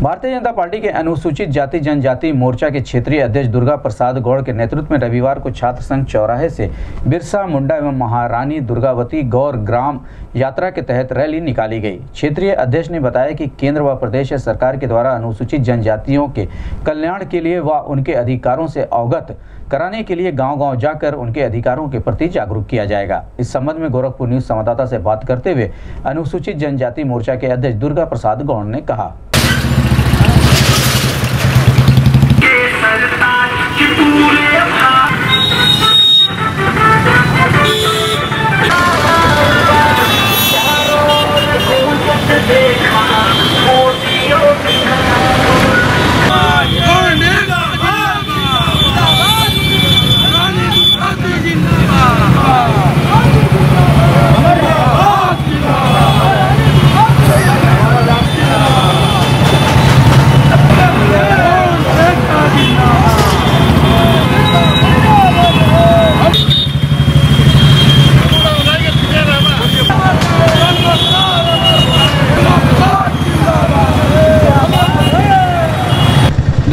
Bharatiya Janata party के अनुसूचित जाति, जनजाति मोर्चा के क्षेत्रीय अध्यक्ष दुर्गा प्रसाद गौड़ के नेतृत्व में रविवार को छात्र संघ चौराहे से बिरसा मुंडा एवं महारानी दुर्गावती गौर ग्राम यात्रा के तहत रैली निकाली गई। क्षेत्रीय अध्यक्ष ने बताया कि केंद्र व प्रदेश सरकार के द्वारा अनुसूचित जनजातियों के कल्याण के लिए व उनके अधिकारों से अवगत कराने के लिए गांव-गांव जाकर उनके अधिकारों के प्रति जागरूक किया जाएगा। इस संबंध में गोरखपुर न्यूज़ संवाददाता से बात करते हुए अनुसूचित जनजाति मोर्चा के अध्यक्ष दुर्गा प्रसाद गौड़ ने कहा। Get satisfied.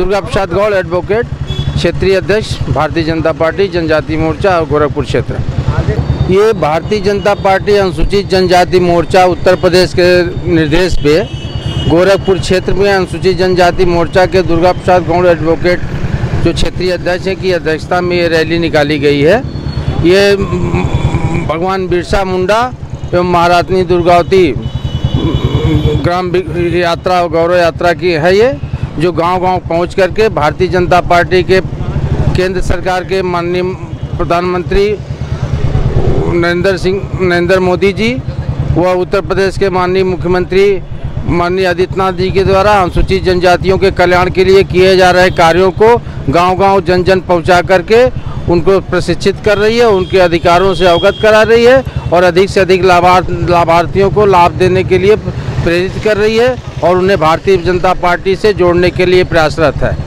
Durga Prasad Gaur advocate क्षेत्रीय अध्यक्ष, भारतीय जनता पार्टी, जनजाति मोर्चा और गोरखपुर क्षेत्र। ये भारतीय जनता पार्टी अनुसूचित जनजाति मोर्चा उत्तर प्रदेश के निर्देश पे गोरखपुर क्षेत्र में अनुसूचित जनजाति मोर्चा के दुर्गा प्रसाद गौड़ एडवोकेट जो क्षेत्रीय अध्यक्ष है, की अध्यक्षता में ये रैली निकाली गई है। ये भगवान बिरसा मुंडा एवं महारानी दुर्गावती ग्राम यात्रा और गौरव यात्रा की है ये। जो गांव-गांव पहुँच करके भारतीय जनता पार्टी के, केंद्र सरकार के माननीय प्रधानमंत्री नरेंद्र सिंह, नरेंद्र मोदी जी व उत्तर प्रदेश के माननीय मुख्यमंत्री माननीय आदित्यनाथ जी के द्वारा अनुसूचित जनजातियों के कल्याण के लिए किए जा रहे कार्यों को गांव-गांव, जन-जन पहुँचा करके उनको प्रशिक्षित कर रही है, उनके अधिकारों से अवगत करा रही है और अधिक से अधिक लाभार्थ लाभार्थियों को लाभ देने के लिए प्रेरित कर रही है और उन्हें भारतीय जनता पार्टी से जोड़ने के लिए प्रयासरत है।